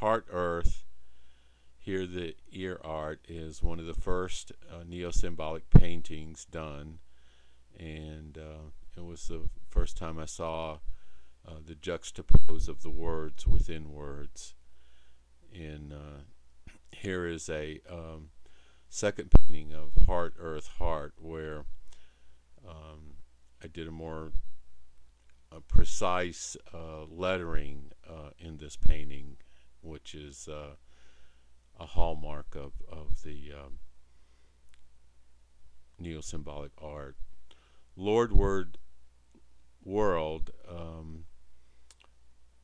Heart Earth, here the ear art is one of the first uh, neo-symbolic paintings done. And uh, it was the first time I saw uh, the juxtapose of the words within words. And uh, here is a um, second painting of Heart Earth Heart where um, I did a more a precise uh, lettering uh, in this painting, which is uh, a hallmark of, of the um, neo-symbolic art. Lord Word World um,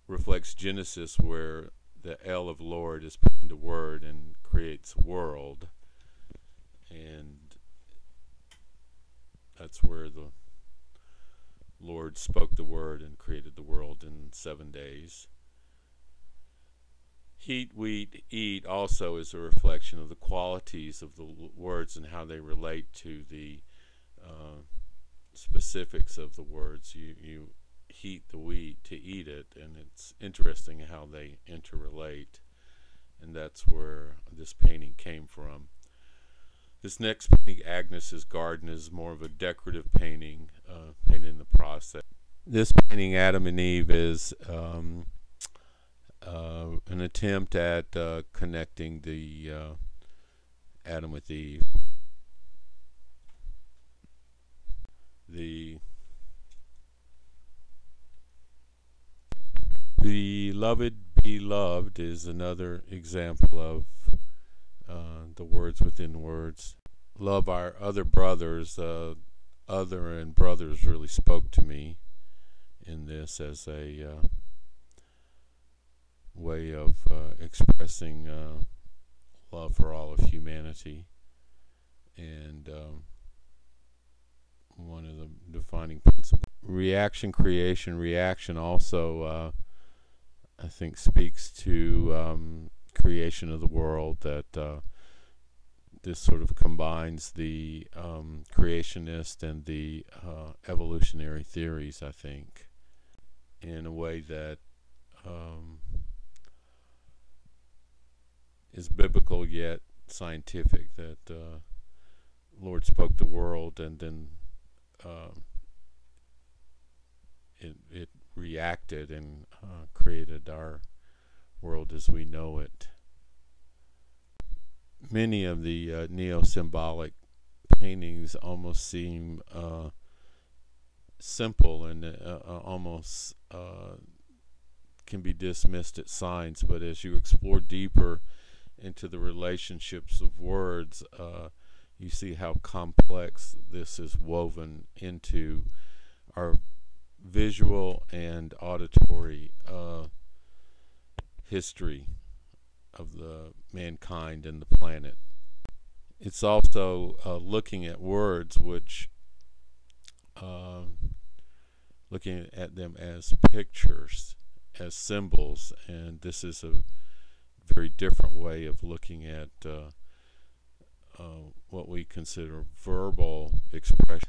reflects Genesis where the L of Lord is put into word and creates world. And that's where the Lord spoke the word and created the world in seven days. Heat, wheat, eat also is a reflection of the qualities of the words and how they relate to the uh, specifics of the words. You, you heat the wheat to eat it, and it's interesting how they interrelate, and that's where this painting came from. This next painting, Agnes's Garden, is more of a decorative painting, uh, painted in the process. This painting, Adam and Eve, is um, uh, an attempt at uh, connecting the uh, Adam with Eve. The Beloved, beloved is another example of uh, the words within words. Love our other brothers. Uh, other and brothers really spoke to me in this as a uh, way of uh, expressing uh, love for all of humanity. And um, one of the defining principles. Reaction, creation, reaction also, uh, I think, speaks to um, creation of the world that uh, this sort of combines the um, creationist and the uh, evolutionary theories, I think, in a way that um, is biblical yet scientific. That uh, Lord spoke the world and then um, it, it reacted and uh, created our world as we know it. Many of the uh, neo-symbolic paintings almost seem uh, simple and uh, uh, almost uh, can be dismissed as signs, but as you explore deeper into the relationships of words, you see how complex this is woven into our visual and auditory uh, history of the mankind and the planet. It's also uh, looking at words which uh, looking at them as pictures, as symbols, and this is a very different way of looking at uh, uh, what we consider verbal expression.